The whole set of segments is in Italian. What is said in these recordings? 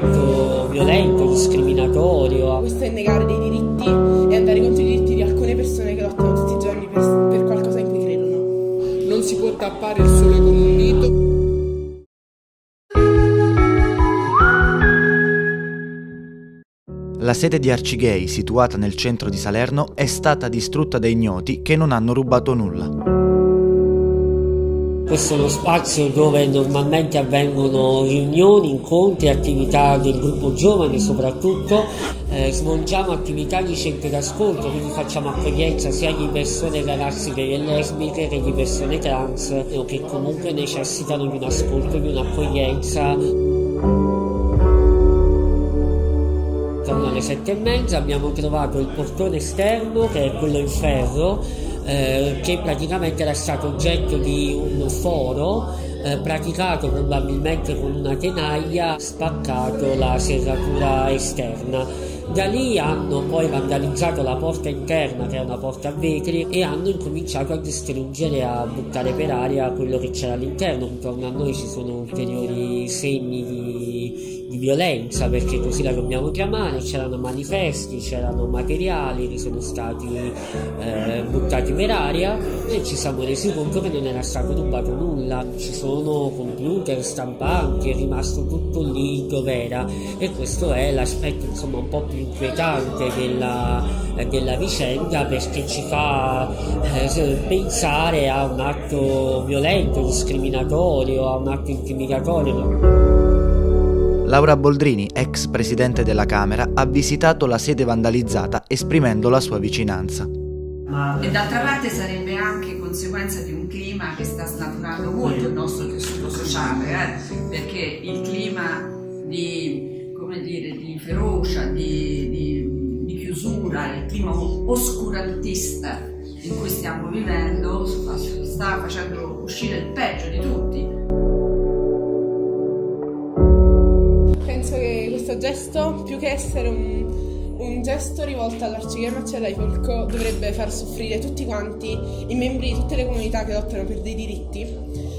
atto violento, discriminatorio. Questo è negare dei diritti e andare contro i diritti di alcune persone che lottano tutti i giorni per, per qualcosa in cui credono. Non si può tappare il sole con un dito. La sede di Arcigay, situata nel centro di Salerno, è stata distrutta da ignoti che non hanno rubato nulla. Questo è uno spazio dove normalmente avvengono riunioni, incontri, attività del gruppo giovane soprattutto, eh, svolgiamo attività di centro d'ascolto, quindi facciamo accoglienza sia di persone ragazze e lesbiche che di persone trans eh, che comunque necessitano di un ascolto, di un'accoglienza. alle sette e mezza abbiamo trovato il portone esterno che è quello in ferro eh, che praticamente era stato oggetto di un foro eh, praticato probabilmente con una tenaglia spaccato la serratura esterna. Da lì hanno poi vandalizzato la porta interna che è una porta a vetri e hanno incominciato a distruggere a buttare per aria quello che c'era all'interno. Intorno a noi ci sono ulteriori segni di di violenza, perché così la dobbiamo chiamare, c'erano manifesti, c'erano materiali che sono stati eh, buttati per aria e ci siamo resi conto che non era stato rubato nulla, ci sono computer, stampanti, è rimasto tutto lì dove era e questo è l'aspetto insomma un po' più inquietante della, della vicenda perché ci fa eh, pensare a un atto violento, discriminatorio, a un atto intimidatorio. Laura Boldrini, ex presidente della Camera, ha visitato la sede vandalizzata esprimendo la sua vicinanza. E d'altra parte sarebbe anche conseguenza di un clima che sta snaturando molto il nostro tessuto sociale, eh? perché il clima di, dire, di ferocia, di, di, di, chiusura, il clima oscurantista in cui stiamo vivendo sta facendo uscire il peggio di tutti. Questo gesto, più che essere un, un gesto rivolto all'arcighia Marcella di Folco, dovrebbe far soffrire tutti quanti i membri di tutte le comunità che lottano per dei diritti,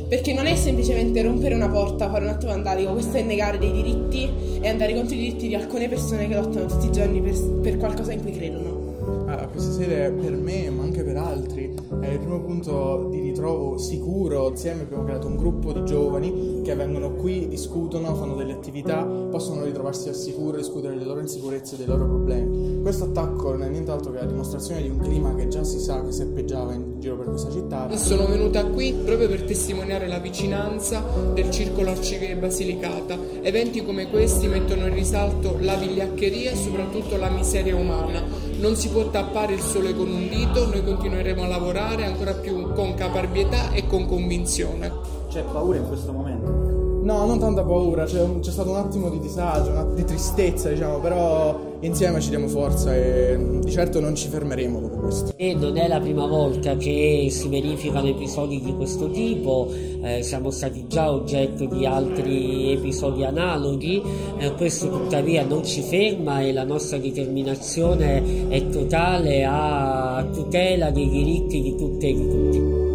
perché non è semplicemente rompere una porta, fare un atto vandalico, questo è negare dei diritti e andare contro i diritti di alcune persone che lottano tutti i giorni per, per qualcosa in cui credono. Ah, questa sede per me, ma anche per altri, è il primo punto di ritrovo sicuro. Insieme abbiamo creato un gruppo di giovani che vengono qui, discutono, fanno delle attività, possono ritrovarsi al sicuro, discutere le loro insicurezze e dei loro problemi. Questo attacco non è nient'altro che la dimostrazione di un clima che già si sa che seppeggiava in giro per questa città. Sono venuta qui proprio per testimoniare la vicinanza del circolo Arcivia Basilicata. Eventi come questi mettono in risalto la vigliaccheria e soprattutto la miseria umana non si può tappare il sole con un dito, noi continueremo a lavorare ancora più con caparbietà e con convinzione. C'è paura in questo momento? No, non tanta paura, c'è, c'è stato un attimo di disagio, un di tristezza, diciamo, però insieme ci diamo forza e di certo non ci fermeremo dopo questo. E non è la prima volta che si verificano episodi di questo tipo, eh, siamo stati già oggetto di altri episodi analoghi, eh, questo tuttavia non ci ferma e la nostra determinazione è totale a tutela dei diritti di tutte e di tutti.